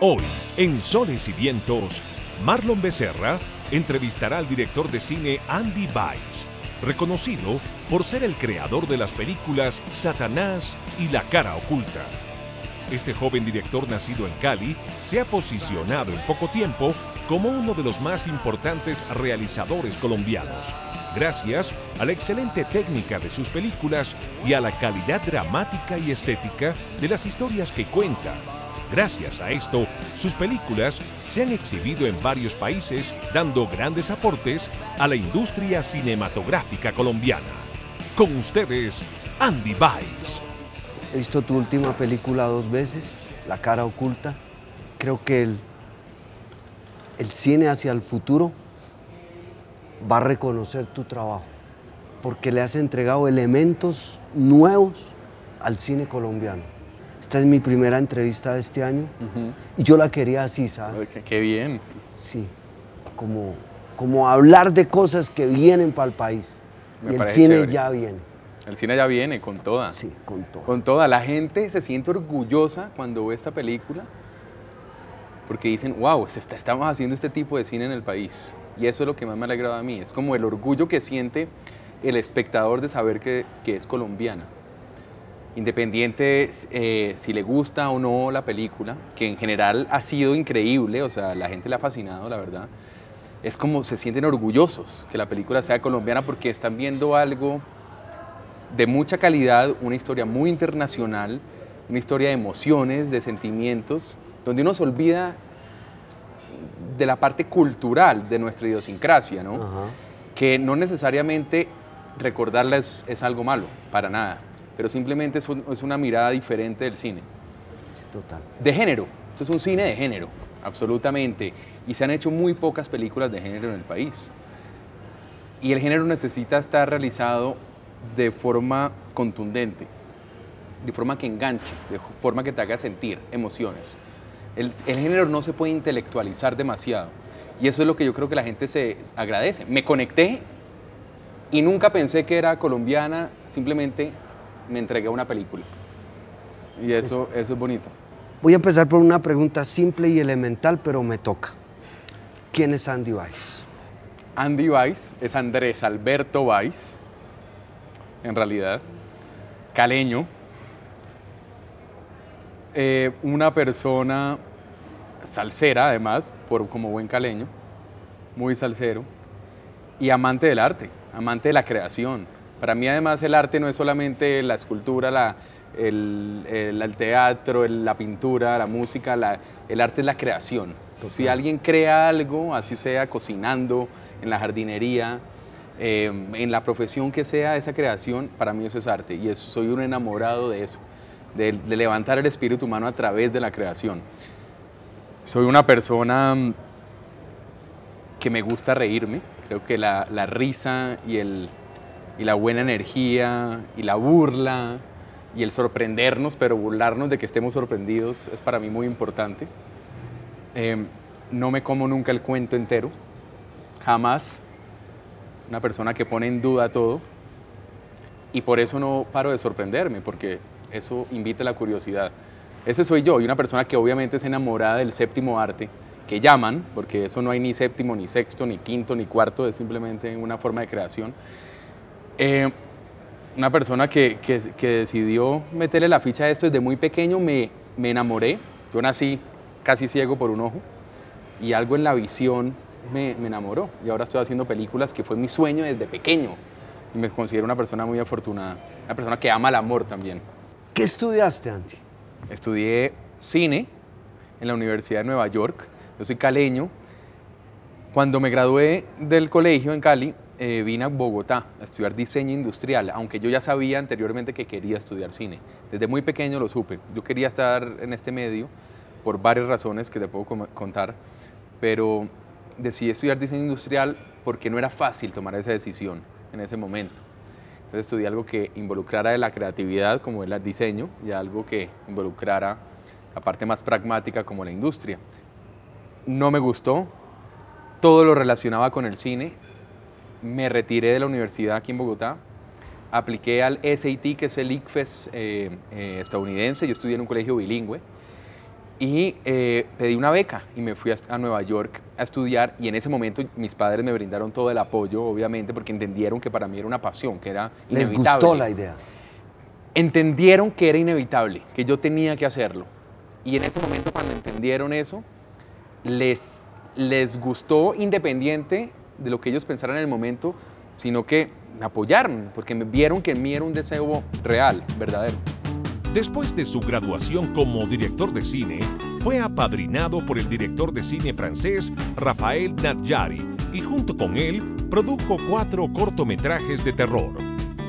Hoy, en Soles y Vientos, Marlon Becerra entrevistará al director de cine Andy Weiss, reconocido por ser el creador de las películas Satanás y La cara oculta. Este joven director nacido en Cali se ha posicionado en poco tiempo como uno de los más importantes realizadores colombianos, gracias a la excelente técnica de sus películas y a la calidad dramática y estética de las historias que cuenta. Gracias a esto, sus películas se han exhibido en varios países, dando grandes aportes a la industria cinematográfica colombiana. Con ustedes, Andy Weiss. He visto tu última película dos veces, La cara oculta. Creo que el, el cine hacia el futuro va a reconocer tu trabajo, porque le has entregado elementos nuevos al cine colombiano. Esta es mi primera entrevista de este año y yo la quería así, ¿sabes? Qué, qué bien. Sí, como, como hablar de cosas que vienen para el país. Me y el cine chévere. ya viene. El cine ya viene con toda. Sí, con todo. Con toda. La gente se siente orgullosa cuando ve esta película porque dicen, wow, se está- estamos haciendo este tipo de cine en el país. Y eso es lo que más me ha alegrado a mí. Es como el orgullo que siente el espectador de saber que, que es colombiana. Independiente eh, si le gusta o no la película, que en general ha sido increíble, o sea, la gente le ha fascinado, la verdad. Es como se sienten orgullosos que la película sea colombiana porque están viendo algo de mucha calidad, una historia muy internacional, una historia de emociones, de sentimientos, donde uno se olvida de la parte cultural de nuestra idiosincrasia, ¿no? Ajá. Que no necesariamente recordarla es, es algo malo, para nada, pero simplemente es, un- es una mirada diferente del cine. Total. De género, esto es un cine de género, absolutamente, y se han hecho muy pocas películas de género en el país. Y el género necesita estar realizado de forma contundente, de forma que enganche, de forma que te haga sentir emociones. El, el género no se puede intelectualizar demasiado. Y eso es lo que yo creo que la gente se agradece. Me conecté y nunca pensé que era colombiana, simplemente me entregué a una película. Y eso, eso es bonito. Voy a empezar por una pregunta simple y elemental, pero me toca. ¿Quién es Andy Weiss? Andy Weiss es Andrés Alberto Weiss, en realidad, caleño, eh, una persona salsera además, por, como buen caleño, muy salsero, y amante del arte, amante de la creación. Para mí además el arte no es solamente la escultura, la- el, el- el teatro, el- la pintura, la música, la- el arte es la creación. Si alguien crea algo, así sea cocinando, en la jardinería, eh, en la profesión que sea esa creación, para mí eso es arte y eso, soy un enamorado de eso, de, de levantar el espíritu humano a través de la creación. Soy una persona mm, que me gusta reírme, creo que la, la risa y, el, y la buena energía y la burla y el sorprendernos, pero burlarnos de que estemos sorprendidos es para mí muy importante. Eh, no me como nunca el cuento entero, jamás. Una persona que pone en duda todo y por eso no paro de sorprenderme, porque eso invita a la curiosidad. Ese soy yo, y una persona que obviamente es enamorada del séptimo arte, que llaman, porque eso no hay ni séptimo, ni sexto, ni quinto, ni cuarto, es simplemente una forma de creación. Eh, una persona que, que- que decidió meterle la ficha a esto desde muy pequeño, me, me enamoré. Yo nací casi ciego por un ojo y algo en la visión me, me enamoró. Y ahora estoy haciendo películas que fue mi sueño desde pequeño. Y me considero una persona muy afortunada, una persona que ama el amor también. ¿Qué estudiaste, Andy? Estudié cine en la Universidad de Nueva York. Yo soy caleño. Cuando me gradué del colegio en Cali, eh, vine a Bogotá a estudiar diseño industrial, aunque yo ya sabía anteriormente que quería estudiar cine. Desde muy pequeño lo supe. Yo quería estar en este medio por varias razones que te puedo contar, pero decidí estudiar diseño industrial porque no era fácil tomar esa decisión en ese momento. Entonces estudié algo que involucrara la creatividad, como el diseño, y algo que involucrara la parte más pragmática, como la industria. No me gustó, todo lo relacionaba con el cine. Me retiré de la universidad aquí en Bogotá, apliqué al SAT, que es el ICFES eh, eh, estadounidense, yo estudié en un colegio bilingüe, y eh, pedí una beca y me fui a, a Nueva York a estudiar y en ese momento mis padres me brindaron todo el apoyo, obviamente, porque entendieron que para mí era una pasión, que era Les inevitable. gustó la idea. Entendieron que era inevitable, que yo tenía que hacerlo. Y en ese momento cuando entendieron eso, les, les gustó independiente de lo que ellos pensaran en el momento, sino que me apoyaron, porque me vieron que en mí era un deseo real, verdadero. Después de su graduación como director de cine, fue apadrinado por el director de cine francés Rafael Nadjari y junto con él produjo cuatro cortometrajes de terror.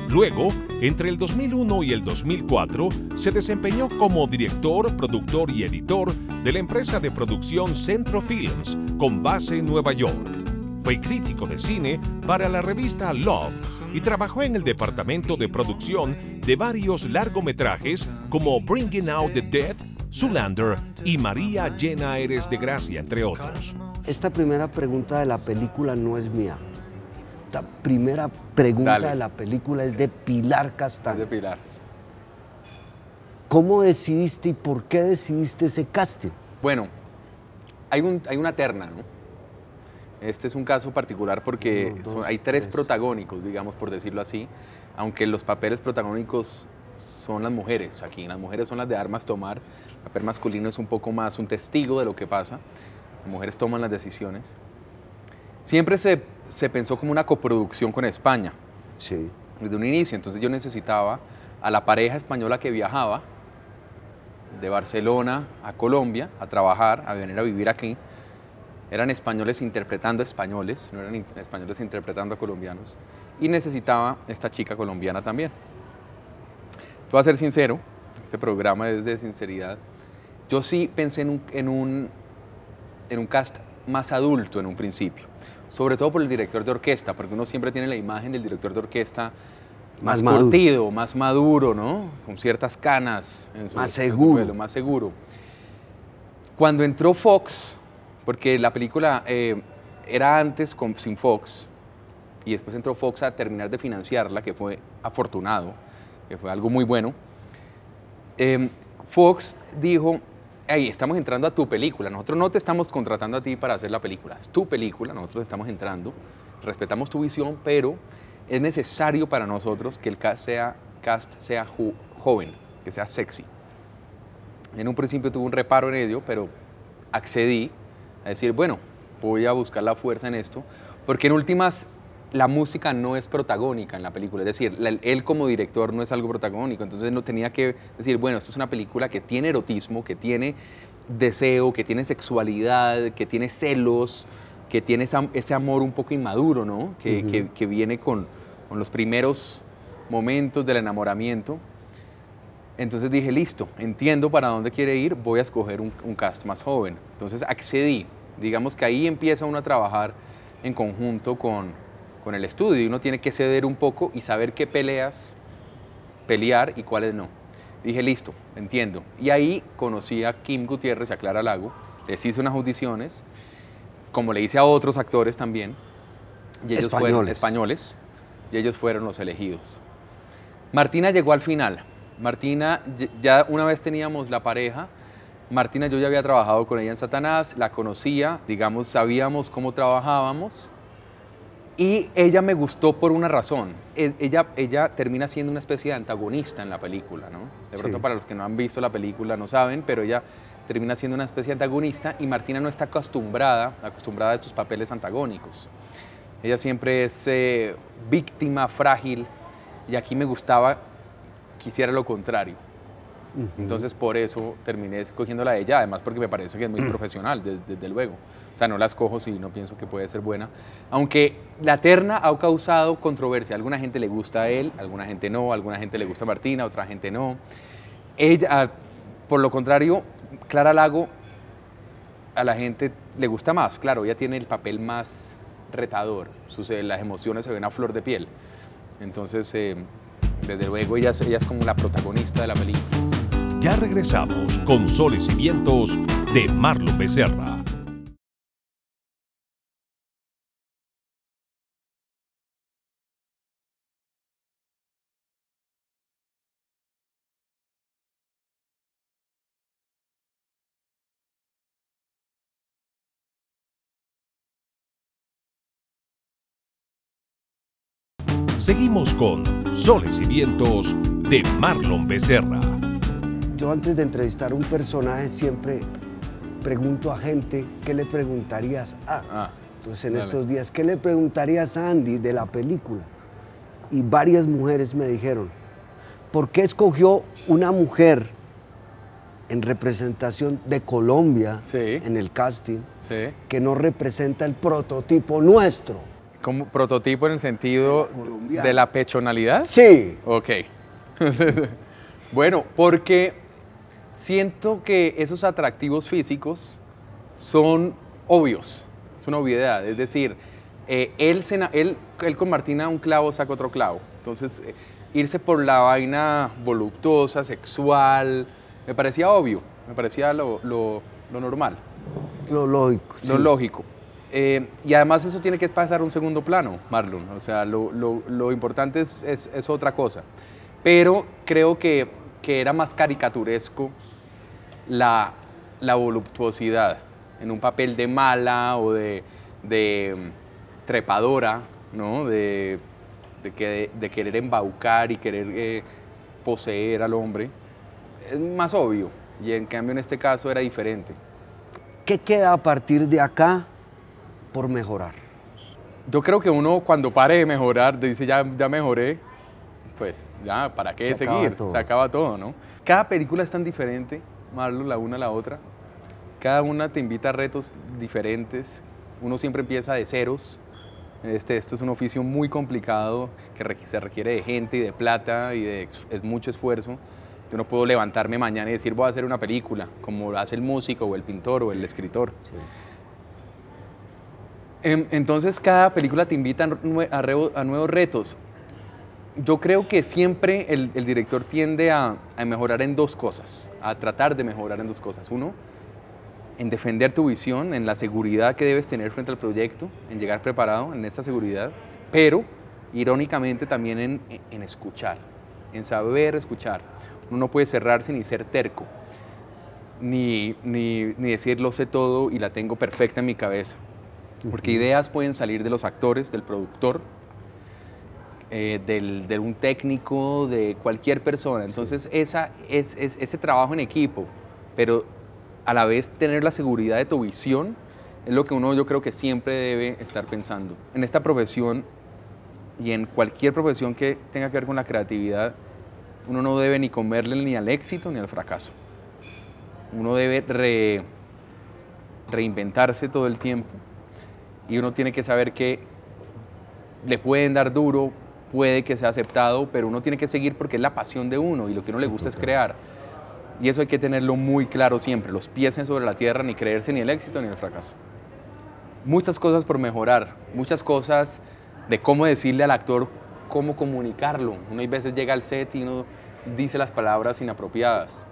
Luego, entre el 2001 y el 2004, se desempeñó como director, productor y editor de la empresa de producción Centro Films, con base en Nueva York. Fue crítico de cine para la revista Love y trabajó en el departamento de producción de varios largometrajes como Bringing Out the Dead, Zoolander y María llena eres de gracia, entre otros. Esta primera pregunta de la película no es mía. La primera pregunta Dale. de la película es de Pilar Es de Castaño. Pilar. ¿Cómo decidiste y por qué decidiste ese casting? Bueno, hay, un- hay una terna, ¿no? Este es un caso particular porque Uno, dos, son- hay tres tres. protagónicos, digamos, por decirlo así, aunque los papeles protagónicos son las mujeres aquí. Las mujeres son las de armas tomar, el papel masculino es un poco más un testigo de lo que pasa. Las mujeres toman las decisiones. Siempre se, se pensó como una coproducción con España Sí. desde un inicio. Entonces yo necesitaba a la pareja española que viajaba de Barcelona a Colombia a trabajar, a venir a vivir aquí. Eran españoles interpretando españoles, no eran españoles interpretando a colombianos. Y necesitaba esta chica colombiana también. Voy a ser sincero, este programa es de sinceridad. Yo sí pensé en un, en un, en un cast más adulto en un principio, sobre todo por el director de orquesta, porque uno siempre tiene la imagen del director de orquesta más, Más maduro. curtido, más maduro, ¿no? Con ciertas canas. en su- Más en su seguro. más seguro. Cuando entró Fox, porque la película eh, era antes con, sin Fox, y después entró Fox a terminar de financiarla, que fue afortunado, que fue algo muy bueno. eh, Fox dijo, hey, estamos entrando a tu película, nosotros no te estamos contratando a ti para hacer la película, es tu película, nosotros estamos entrando, respetamos tu visión, pero es necesario para nosotros que el cast sea, cast sea ju- joven, que sea sexy. En un principio tuve un reparo en ello, pero accedí a decir, bueno, voy a buscar la fuerza en esto, porque en últimas la música no es protagónica en la película, es decir, la- él como director no es algo protagónico, entonces no tenía que decir, bueno, esto es una película que tiene erotismo, que tiene deseo, que tiene sexualidad, que tiene celos, que tiene esa- ese amor un poco inmaduro, ¿no? Que, Ujú. que- que viene con, con los primeros momentos del enamoramiento. Entonces dije, listo, entiendo para dónde quiere ir, voy a escoger un, un cast más joven. Entonces accedí. Digamos que ahí empieza uno a trabajar en conjunto con, con el estudio y uno tiene que ceder un poco y saber qué peleas pelear y cuáles no. Dije, listo, entiendo. Y ahí conocí a Kim Gutiérrez a Clara Lago, les hice unas audiciones, como le hice a otros actores también. Y ellos fueron Españoles. españoles, y ellos fueron los elegidos. Martina llegó al final. Martina, ya una vez teníamos la pareja. Martina, yo ya había trabajado con ella en Satanás, la conocía, digamos, sabíamos cómo trabajábamos. Y ella me gustó por una razón. E- Ella, ella termina siendo una especie de antagonista en la película, ¿no? De pronto Sí. para los que no han visto la película no saben, pero ella termina siendo una especie de antagonista y Martina no está acostumbrada, acostumbrada a estos papeles antagónicos. Ella siempre es eh, víctima, frágil, y aquí me gustaba que hiciera lo contrario. Entonces por eso terminé escogiéndola a ella, además porque me parece que es muy profesional, de- desde luego. O sea, no la escojo si no pienso que puede ser buena. Aunque la terna ha causado controversia. A alguna gente le gusta a él, a alguna gente no, a alguna gente le gusta a Martina, a otra gente no. Ella, ah, por lo contrario, Clara Lago a la gente le gusta más. Claro, ella tiene el papel más retador. Las emociones se ven a flor de piel. Entonces, eh, desde luego, ella, ella es como la protagonista de la película. Ya regresamos con Soles y Vientos de Marlon Becerra. Seguimos con Soles y Vientos de Marlon Becerra. Yo antes de entrevistar a un personaje siempre pregunto a gente qué le preguntarías a. Ah, Entonces en dale. estos días, ¿qué le preguntarías a Andy de la película? Y varias mujeres me dijeron, ¿por qué escogió una mujer en representación de Colombia Sí. en el casting sí. que no representa el prototipo nuestro? Como prototipo en el sentido Colombiano. de la pechonalidad. Sí, Ok. bueno, porque siento que esos atractivos físicos son obvios, es una obviedad. Es decir, eh, él, se ena- él, él con Martina un clavo saca otro clavo. Entonces, eh, irse por la vaina voluptuosa, sexual, me parecía obvio, me parecía lo, lo- lo normal lo lógico. lo sí. lógico. Eh, y además eso tiene que pasar a un segundo plano, Marlon. O sea, lo, lo- lo importante es, es- es otra cosa. Pero creo que, que era más caricaturesco la, la voluptuosidad en un papel de mala o de, de, mm, trepadora, ¿no? De, de, que- de querer embaucar y querer eh, poseer al hombre. Es más obvio. Y en cambio en este caso era diferente. ¿Qué queda a partir de acá por mejorar? Yo creo que uno cuando pare de mejorar, dice ya, ya mejoré, pues ya, ¿para qué Se seguir? Se acaba todo, ¿no? Cada película es tan diferente, Marlon, la una a la otra. Cada una te invita a retos diferentes. Uno siempre empieza de ceros. Este, esto es un oficio muy complicado que se requiere de gente y de plata y de es mucho esfuerzo. Yo no puedo levantarme mañana y decir voy a hacer una película, como hace el músico o el pintor o el escritor. Em, Entonces cada película te invita a nuevos retos. Yo creo que siempre el, el director tiende a, a mejorar en dos cosas, a tratar de mejorar en dos cosas. Uno, en defender tu visión, en la seguridad que debes tener frente al proyecto, en llegar preparado en esa seguridad, pero irónicamente también en, en escuchar, en saber escuchar. Uno no puede cerrarse ni ser terco, ni, ni, ni decir lo sé todo y la tengo perfecta en mi cabeza. Porque ideas pueden salir de los actores, del productor, eh, del, de un técnico, de cualquier persona. Entonces, esa, es, es- ese trabajo en equipo, pero a la vez tener la seguridad de tu visión, es lo que uno yo creo que siempre debe estar pensando. En esta profesión y en cualquier profesión que tenga que ver con la creatividad, uno no debe ni comerle ni al éxito ni al fracaso. Uno debe re- reinventarse todo el tiempo y uno tiene que saber que le pueden dar duro, puede que sea aceptado, pero uno tiene que seguir porque es la pasión de uno y lo que a uno le gusta es crear. Y eso hay que tenerlo muy claro siempre, los pies sobre la tierra, ni creerse ni el éxito ni el fracaso. Muchas cosas por mejorar, muchas cosas de cómo decirle al actor cómo comunicarlo. Uno hay veces llega al set y uno dice las palabras inapropiadas.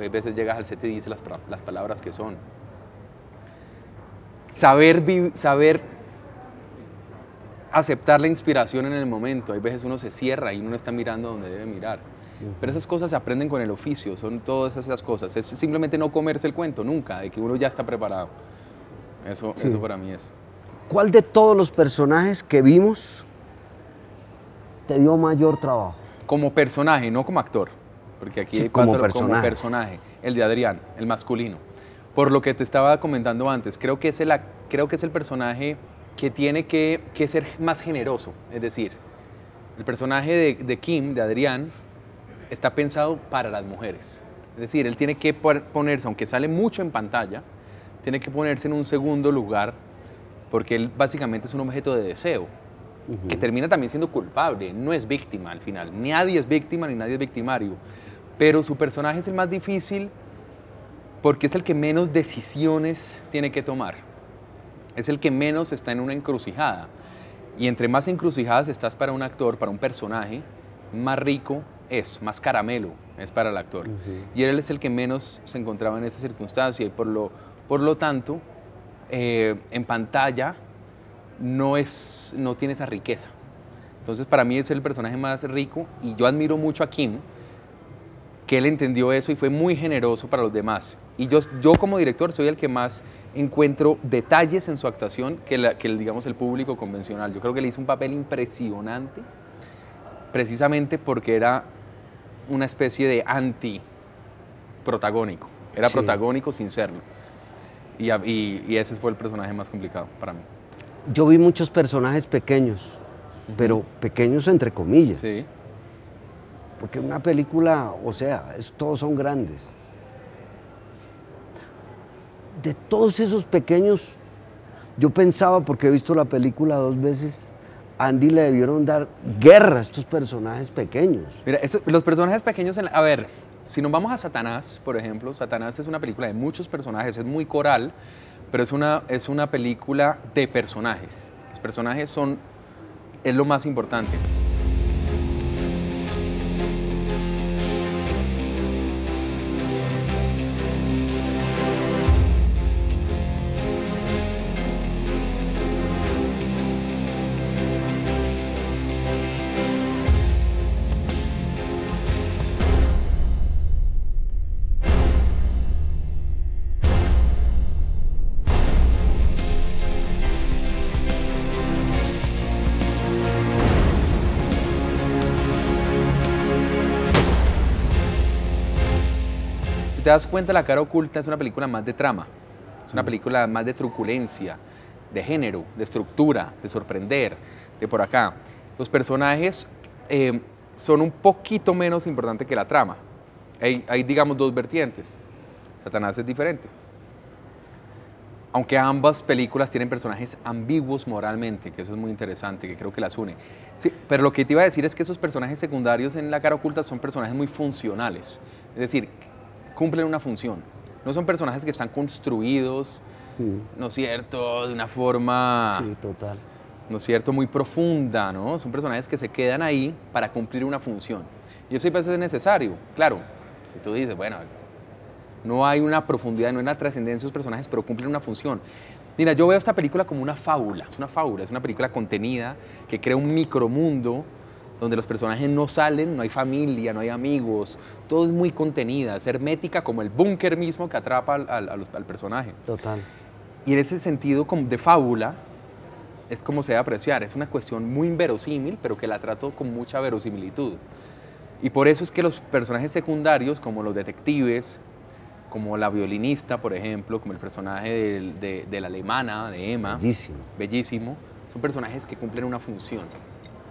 Hay veces llegas al set y dice las, las palabras que son saber, vi- saber aceptar la inspiración en el momento. Hay veces uno se cierra y uno no está mirando donde debe mirar. Pero esas cosas se aprenden con el oficio, son todas esas cosas. Es simplemente no comerse el cuento nunca, de que uno ya está preparado. Eso, Sí. eso para mí es. ¿Cuál de todos los personajes que vimos te dio mayor trabajo? Como personaje, no como actor. Porque aquí Sí, como personaje. personaje, el de Adrián, el masculino. Por lo que te estaba comentando antes, creo que es el, creo que es el personaje que tiene que, que ser más generoso. Es decir, el personaje de, de Kim, de Adrián, está pensado para las mujeres. Es decir, él tiene que ponerse, aunque sale mucho en pantalla, tiene que ponerse en un segundo lugar porque él básicamente es un objeto de deseo que termina también siendo culpable, no es víctima al final. Nadie es víctima ni nadie es victimario. Pero su personaje es el más difícil porque es el que menos decisiones tiene que tomar. Es el que menos está en una encrucijada. Y entre más encrucijadas estás para un actor, para un personaje, más rico es, más caramelo es para el actor. Y él es el que menos se encontraba en esa circunstancia y por lo, por lo tanto, eh, en pantalla no, es, no tiene esa riqueza. Entonces para mí es el personaje más rico y yo admiro mucho a Kim, que él entendió eso y fue muy generoso para los demás. Y yo, yo como director soy el que más encuentro detalles en su actuación que, la, que digamos, el público convencional. Yo creo que le hizo un papel impresionante, precisamente porque era una especie de anti-protagónico. Era Sí. protagónico sin serlo. Y, a- y- y ese fue el personaje más complicado para mí. Yo vi muchos personajes pequeños, pero pequeños entre comillas. Sí. Porque una película, o sea, es- todos son grandes. De todos esos pequeños, yo pensaba, porque he visto la película dos veces, Andy le debieron dar guerra a estos personajes pequeños. Mira, los personajes pequeños, en a ver, si nos vamos a Satanás, por ejemplo, Satanás es una película de muchos personajes, es muy coral, pero es una, es una película de personajes. Los personajes son, es lo más importante. Te das cuenta, La cara oculta es una película más de trama, es una película más de truculencia, de género, de estructura, de sorprender, de por acá. Los personajes eh, son un poquito menos importantes que la trama. Hay, hay, digamos, dos vertientes. Satanás es diferente. Aunque ambas películas tienen personajes ambiguos moralmente, que eso es muy interesante, que creo que las une. Sí, pero lo que te iba a decir es que esos personajes secundarios en La cara oculta son personajes muy funcionales. Es decir, cumplen una función. No son personajes que están construidos, ¿no es cierto?, de una forma, Sí, total. ¿no es cierto?, muy profunda, ¿no? Son personajes que se quedan ahí para cumplir una función. Y eso a veces es necesario. Claro, si tú dices, bueno, no hay una profundidad, no hay una trascendencia de esos personajes, pero cumplen una función. Mira, yo veo esta película como una fábula, es una fábula, es una película contenida que crea un micromundo donde los personajes no salen, no hay familia, no hay amigos, todo es muy contenida, es hermética como el búnker mismo que atrapa al, personaje. Total. Y en ese sentido de fábula es como se debe apreciar, es una cuestión muy inverosímil, pero que la trato con mucha verosimilitud. Y por eso es que los personajes secundarios, como los detectives, como la violinista, por ejemplo, como el personaje de la alemana, de Emma, Bellísimo. bellísimo, son personajes que cumplen una función,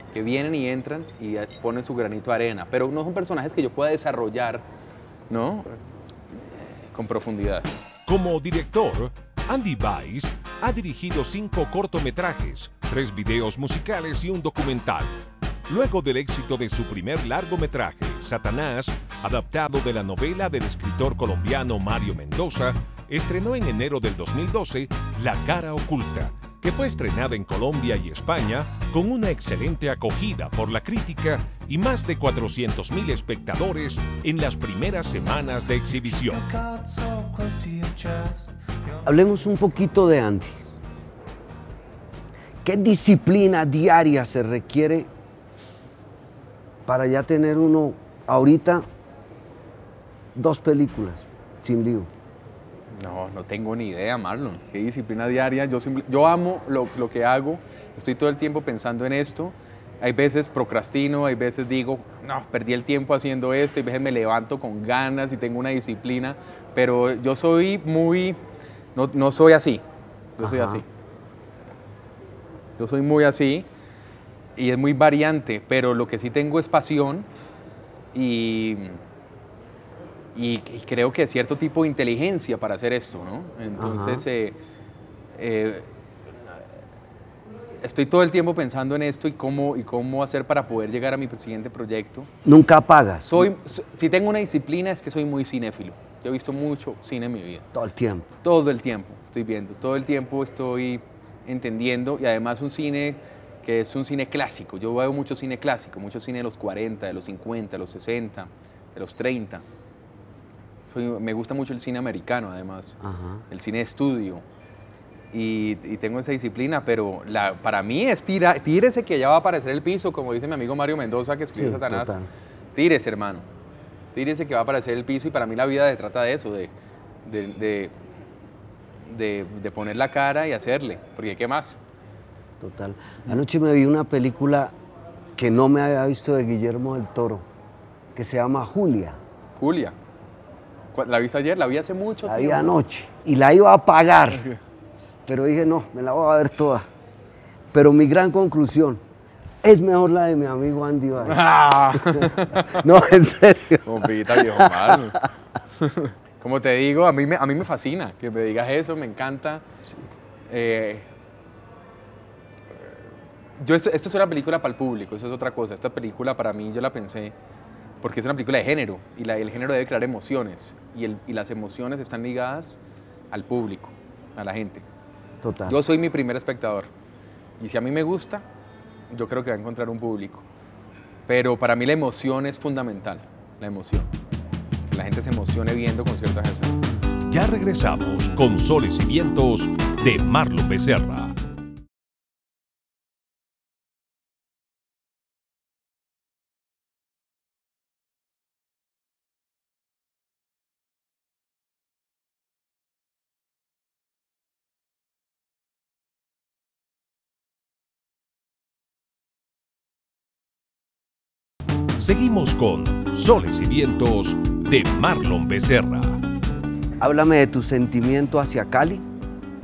que vienen y entran y ponen su granito de arena, pero no son personajes que yo pueda desarrollar, ¿no? Con profundidad. Como director, Andy Weiss ha dirigido cinco cortometrajes, tres videos musicales y un documental. Luego del éxito de su primer largometraje, Satanás, adaptado de la novela del escritor colombiano Mario Mendoza, estrenó en enero del 2012 La cara oculta, que fue estrenada en Colombia y España con una excelente acogida por la crítica y más de 400.000 espectadores en las primeras semanas de exhibición. Hablemos un poquito de Andy. ¿Qué disciplina diaria se requiere para ya tener uno ahorita dos películas sin lío? No, no tengo ni idea, Marlon. Qué disciplina diaria. Yo, simple- yo amo lo, lo que hago. Estoy todo el tiempo pensando en esto. Hay veces procrastino, hay veces digo, no, perdí el tiempo haciendo esto, y veces me levanto con ganas y tengo una disciplina. Pero yo soy muy, no, no soy así. Yo soy así. Yo soy muy así y es muy variante, pero lo que sí tengo es pasión y, y, y creo que cierto tipo de inteligencia para hacer esto, ¿no? Entonces, eh, eh, estoy todo el tiempo pensando en esto y cómo, y cómo hacer para poder llegar a mi siguiente proyecto. Nunca apagas. Soy, so- si tengo una disciplina es que soy muy cinéfilo. Yo he visto mucho cine en mi vida. todo el tiempo. Todo el tiempo estoy viendo, todo el tiempo estoy entendiendo y además un cine que es un cine clásico. Yo veo mucho cine clásico, mucho cine de los 40, de los 50, de los 60, de los 30. Soy- me gusta mucho el cine americano además, Ajá. el cine de estudio. Y, y tengo esa disciplina, pero la, para mí es tira, tírese que ya va a aparecer el piso, como dice mi amigo Mario Mendoza que escribió Sí, Satanás. total. Tírese, hermano. tírese que va a aparecer el piso y para mí la vida se trata de eso, de, de, de, de poner la cara y hacerle, porque ¿qué más? Total. Anoche me vi una película que no me había visto de Guillermo del Toro, que se llama Julia. Julia. ¿Cu- ¿La viste ayer? La vi hace mucho La vi tiempo. anoche y la iba a pagar, pero dije no, me la voy a ver toda. Pero mi gran conclusión, es mejor la de mi amigo Andy Bay. Ah. No, en serio. Compita, viejo mal. Como te digo, a mí, me, a mí me fascina que me digas eso, me encanta. Eh, yo esto, esto es una película para el público, eso es otra cosa. Esta película para mí yo la pensé porque es una película de género y la- el género debe crear emociones y, el- y las emociones están ligadas al público, a la gente. Total. Yo soy mi primer espectador y si a mí me gusta, yo creo que va a encontrar un público. Pero para mí la emoción es fundamental, la emoción. Que la gente se emocione viendo conciertos escenas. Ya regresamos con Soles y Vientos de Marlon Becerra. Seguimos con Soles y Vientos de Marlon Becerra. Háblame de tu sentimiento hacia Cali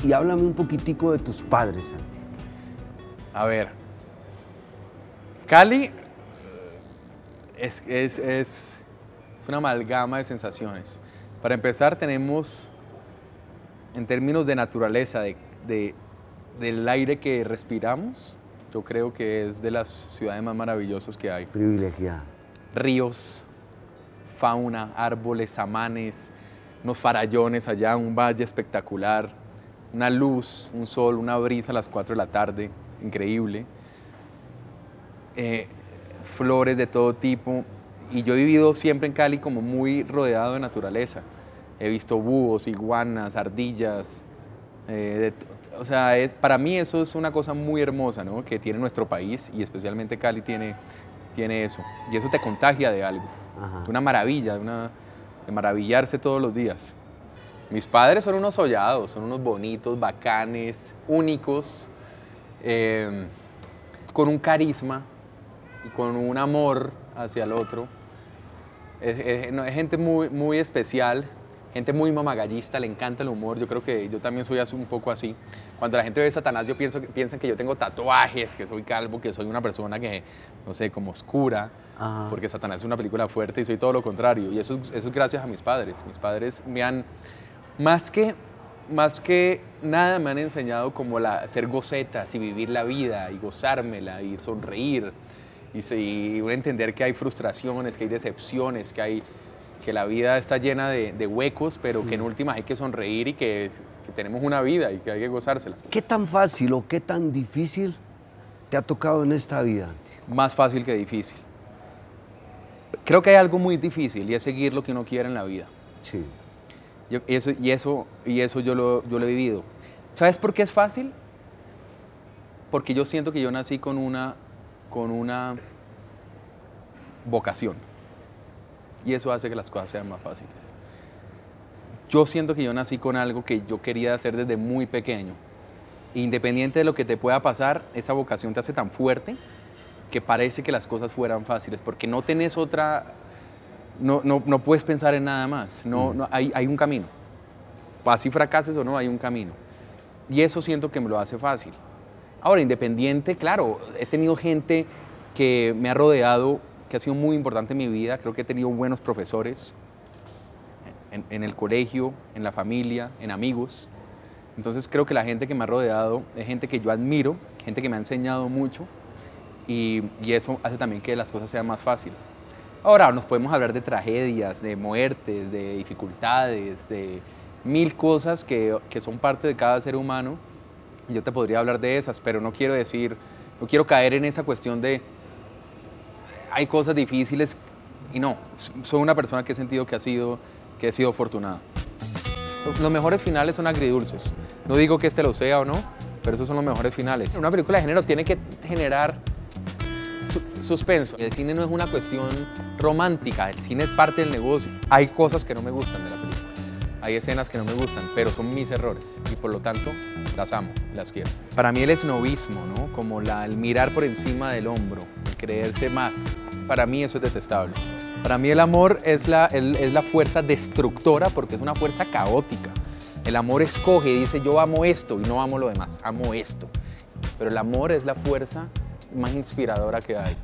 y háblame un poquitico de tus padres, Santi. A ver, Cali es, es, es, es una amalgama de sensaciones. Para empezar, tenemos, en términos de naturaleza, de, de- del aire que respiramos, yo creo que es de las ciudades más maravillosas que hay. Privilegiada. Ríos, fauna, árboles, samanes, unos farallones allá, un valle espectacular, una luz, un sol, una brisa a las 4 de la tarde, increíble. Eh, flores de todo tipo. Y yo he vivido siempre en Cali como muy rodeado de naturaleza. He visto búhos, iguanas, ardillas. eh, o sea, es, para mí eso es una cosa muy hermosa ¿no? que tiene nuestro país y especialmente Cali tiene, tiene eso. Y eso te contagia de algo, Ajá. de una maravilla, de, una, de maravillarse todos los días. Mis padres son unos sollados, son unos bonitos, bacanes, únicos, eh, con un carisma y con un amor hacia el otro. Es, es gente muy, muy especial, gente muy mamagallista, le encanta el humor. Yo creo que yo también soy un poco así. Cuando la gente ve Satanás, yo pienso piensan que yo tengo tatuajes, que soy calvo, que soy una persona que, no sé, como oscura. Ajá. Porque Satanás es una película fuerte y soy todo lo contrario. Y eso, es- eso es gracias a mis padres. Mis padres me han, más que, más que nada, me han enseñado como la, ser gocetas y vivir la vida y gozármela y sonreír. Y, y entender que hay frustraciones, que hay decepciones, que, hay, que la vida está llena de, de huecos, pero que en últimas hay que sonreír y que, es- que tenemos una vida y que hay que gozársela. ¿Qué tan fácil o qué tan difícil te ha tocado en esta vida? Más fácil que difícil. Creo que hay algo muy difícil y es seguir lo que uno quiere en la vida. Sí. Yo- y eso, y eso, y eso yo, lo, yo lo he vivido. ¿Sabes por qué es fácil? Porque yo siento que yo nací con una, con una vocación. Y eso hace que las cosas sean más fáciles. Yo siento que yo nací con algo que yo quería hacer desde muy pequeño. Independiente de lo que te pueda pasar, esa vocación te hace tan fuerte que parece que las cosas fueran fáciles, porque no tenés otra, no, no, no puedes pensar en nada más, no, no, hay, hay un camino. Así fracases o no, hay un camino. Y eso siento que me lo hace fácil. Ahora, independiente, claro, he tenido gente que me ha rodeado, que ha sido muy importante en mi vida, creo que he tenido buenos profesores en, el colegio, en la familia, en amigos. Entonces creo que la gente que me ha rodeado es gente que yo admiro, gente que me ha enseñado mucho y, y eso hace también que las cosas sean más fáciles. Ahora nos podemos hablar de tragedias, de muertes, de dificultades, de mil cosas que, que son parte de cada ser humano. Yo te podría hablar de esas, pero no quiero decir, no quiero caer en esa cuestión de hay cosas difíciles y no, soy una persona que he sentido que ha sido, que he sido afortunada. Los- mejores finales son agridulces. No digo que este lo sea o no, pero esos son los mejores finales. Una película de género tiene que generar suspenso. El cine no es una cuestión romántica, el cine es parte del negocio. Hay cosas que no me gustan de la película, hay escenas que no me gustan, pero son mis errores y por lo tanto las amo, las quiero. Para mí el esnovismo, ¿no? como el mirar por encima del hombro, el creerse más, para mí eso es detestable. Para mí el amor es la, es la fuerza destructora porque es una fuerza caótica. El amor escoge y dice yo amo esto y no amo lo demás, amo esto. Pero el amor es la fuerza más inspiradora que hay.